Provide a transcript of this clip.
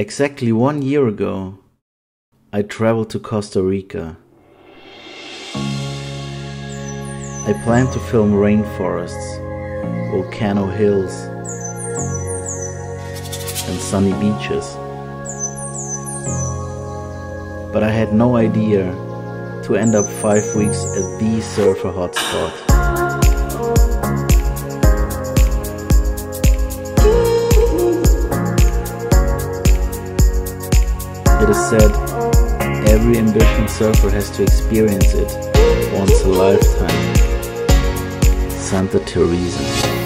Exactly one year ago, I traveled to Costa Rica. I planned to film rainforests, volcano hills, and sunny beaches. But I had no idea to end up five weeks at the surfer hotspot. Is said every ambitious surfer has to experience it once a lifetime. Santa Teresa.